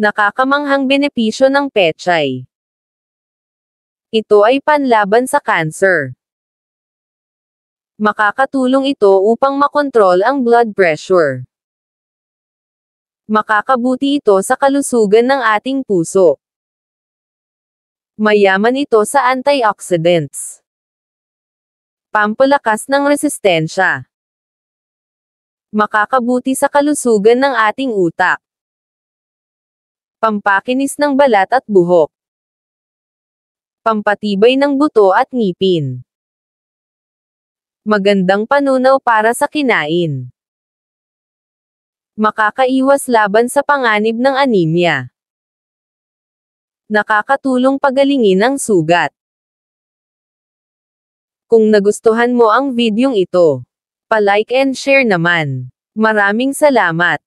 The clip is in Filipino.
Nakakamanghang benepisyo ng pechay. Ito ay panlaban sa cancer. Makakatulong ito upang makontrol ang blood pressure. Makakabuti ito sa kalusugan ng ating puso. Mayaman ito sa antioxidants. Pampalakas ng resistensya. Makakabuti sa kalusugan ng ating utak. Pampakinis ng balat at buhok. Pampatibay ng buto at ngipin. Magandang panunaw para sa kinain. Makakaiwas laban sa panganib ng anemia. Nakakatulong pagalingin ang sugat. Kung nagustuhan mo ang videong ito, pa-like and share naman. Maraming salamat.